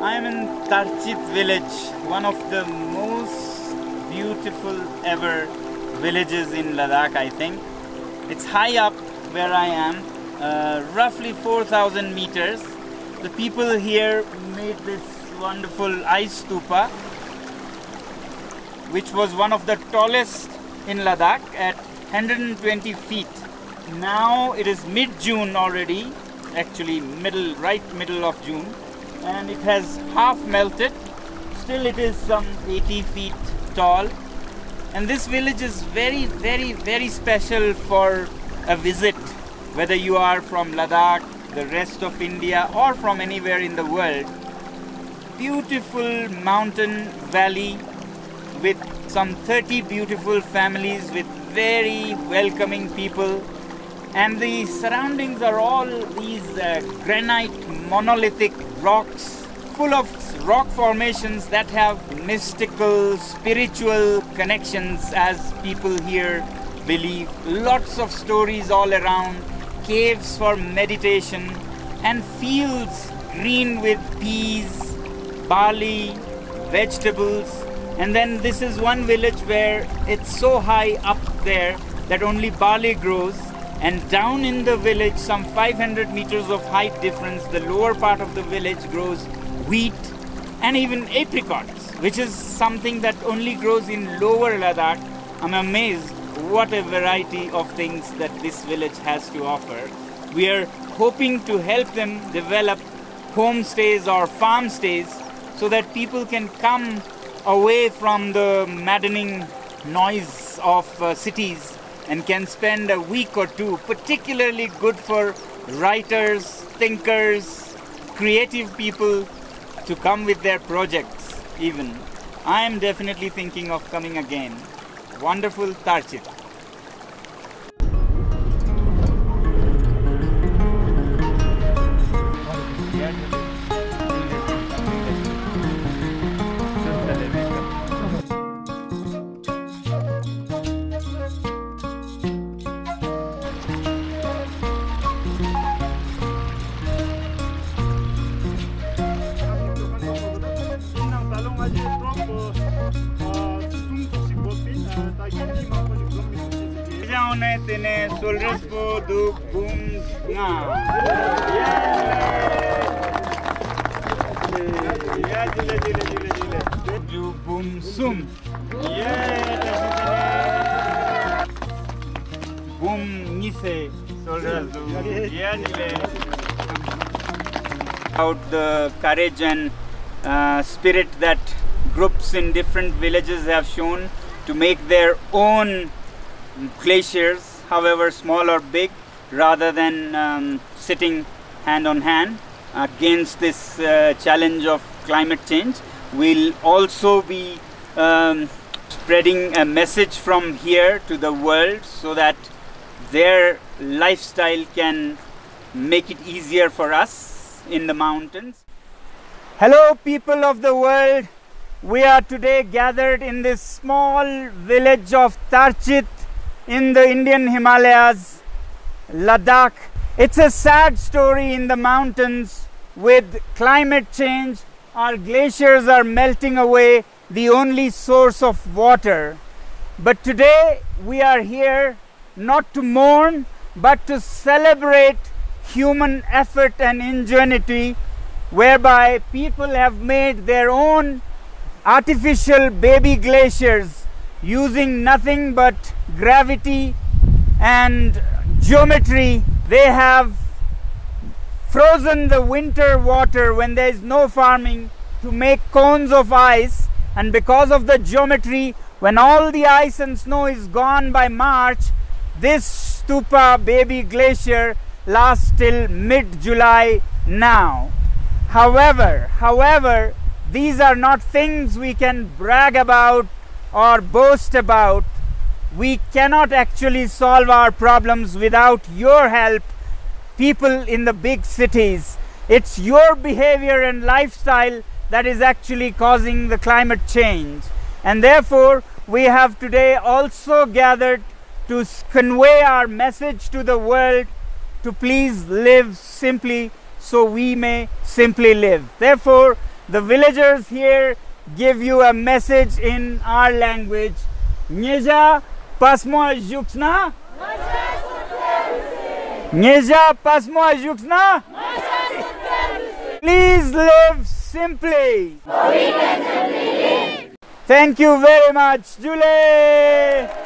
Tarchit village, one of the most beautiful ever villages in Ladakh, I think. It's high up where I am, uh, roughly 4,000 meters. The people here made this wonderful ice stupa, which was one of the tallest in Ladakh at 120 feet. Now it is mid-June already, actually middle, right middle of June, and it has half melted. Still it is some 80 feet tall. And this village is very, very, very special for a visit, whether you are from Ladakh, the rest of India, or from anywhere in the world. Beautiful mountain valley with some 30 beautiful families with very welcoming people and the surroundings are all these uh, granite monolithic rocks full of rock formations that have mystical spiritual connections as people here believe lots of stories all around caves for meditation and fields green with peas barley vegetables and then this is one village where it's so high up there that only barley grows. And down in the village, some 500 meters of height difference, the lower part of the village grows wheat and even apricots, which is something that only grows in lower Ladakh. I'm amazed what a variety of things that this village has to offer. We are hoping to help them develop homestays or farm stays so that people can come away from the maddening noise of uh, cities and can spend a week or two, particularly good for writers, thinkers, creative people to come with their projects even. I am definitely thinking of coming again. Wonderful Tarchit. Jile. About the courage and uh, spirit that groups in different villages have shown to make their own glaciers, however small or big, rather than um, sitting hand on hand against this uh, challenge of climate change. We'll also be um, spreading a message from here to the world so that their lifestyle can make it easier for us in the mountains. Hello, people of the world. We are today gathered in this small village of Tarchit in the Indian Himalayas, Ladakh. It's a sad story in the mountains with climate change. Our glaciers are melting away, the only source of water. But today we are here not to mourn, but to celebrate human effort and ingenuity, whereby people have made their own artificial baby glaciers using nothing but gravity and geometry. They have frozen the winter water when there is no farming to make cones of ice, and because of the geometry, when all the ice and snow is gone by March, this stupa baby glacier lasts till mid July now. However, however, these are not things we can brag about or boast about. We cannot actually solve our problems without your help, people in the big cities. It's your behavior and lifestyle that is actually causing the climate change. And therefore, we have today also gathered to convey our message to the world to please live simply so we may simply live. Therefore, the villagers here give you a message in our language. Nyeja pasmo juksna? Nyeja pasmo juksna? Please live simply. Thank you very much, Julley.